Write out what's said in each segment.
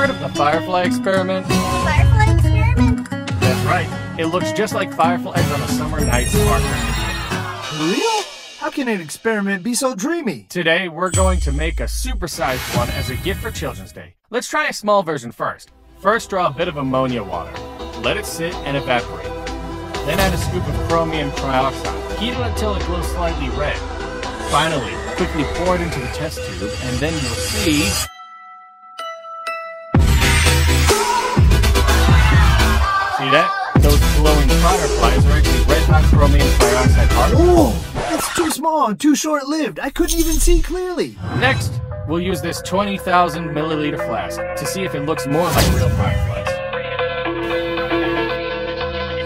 heard of the firefly experiment? Firefly experiment? That's right. It looks just like fireflies on a summer night sparkling. For real? How can an experiment be so dreamy? Today, we're going to make a supersized one as a gift for Children's Day. Let's try a small version first. First, draw a bit of ammonia water. Let it sit and evaporate. Then add a scoop of chromium trioxide. Heat it until it glows slightly red. Finally, quickly pour it into the test tube, and then you'll see... See fireflies are actually red hot chromium trioxide particles. Whoa! That's too small and too short-lived. I couldn't even see clearly. Next, we'll use this 20,000 milliliter flask to see if it looks more like real fireflies.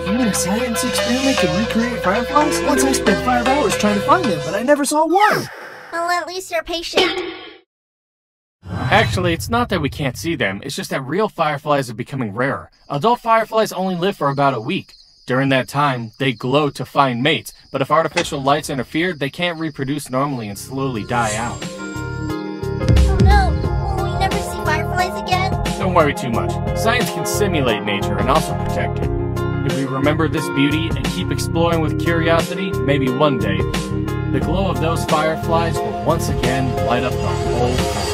You mean a science experiment can recreate fireflies? Once I spent five hours trying to find them, but I never saw one. Well, at least you're patient. Actually, it's not that we can't see them, it's just that real fireflies are becoming rarer. Adult fireflies only live for about a week. During that time, they glow to find mates, but if artificial lights interfere, they can't reproduce normally and slowly die out. Oh no, will we never see fireflies again? Don't worry too much. Science can simulate nature and also protect it. If we remember this beauty and keep exploring with curiosity, maybe one day, the glow of those fireflies will once again light up the whole planet.